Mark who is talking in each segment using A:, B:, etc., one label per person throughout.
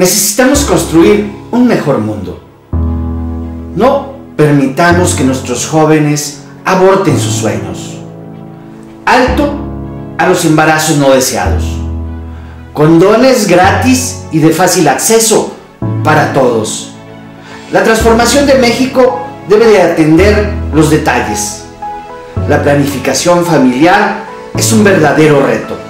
A: Necesitamos construir un mejor mundo. No permitamos que nuestros jóvenes aborten sus sueños. Alto a los embarazos no deseados. Condones gratis y de fácil acceso para todos. La transformación de México debe de atender los detalles. La planificación familiar es un verdadero reto.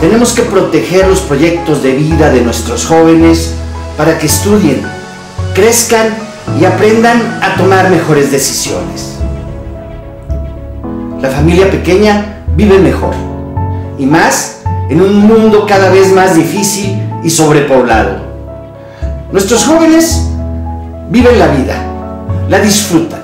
A: Tenemos que proteger los proyectos de vida de nuestros jóvenes para que estudien, crezcan y aprendan a tomar mejores decisiones. La familia pequeña vive mejor y más en un mundo cada vez más difícil y sobrepoblado. Nuestros jóvenes viven la vida, la disfrutan.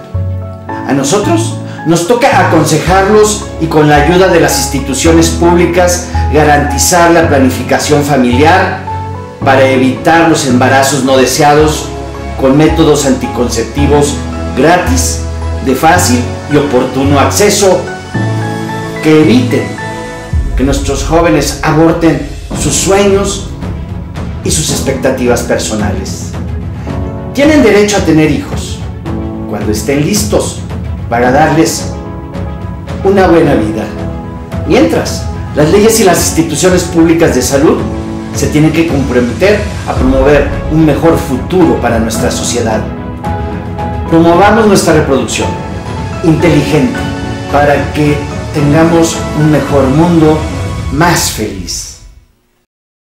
A: A nosotros nos toca aconsejarlos y con la ayuda de las instituciones públicas garantizar la planificación familiar para evitar los embarazos no deseados con métodos anticonceptivos gratis, de fácil y oportuno acceso que eviten que nuestros jóvenes aborten sus sueños y sus expectativas personales. Tienen derecho a tener hijos cuando estén listos para darles una buena vida. Mientras, las leyes y las instituciones públicas de salud se tienen que comprometer a promover un mejor futuro para nuestra sociedad. Promovamos nuestra reproducción inteligente para que tengamos un mejor mundo más feliz.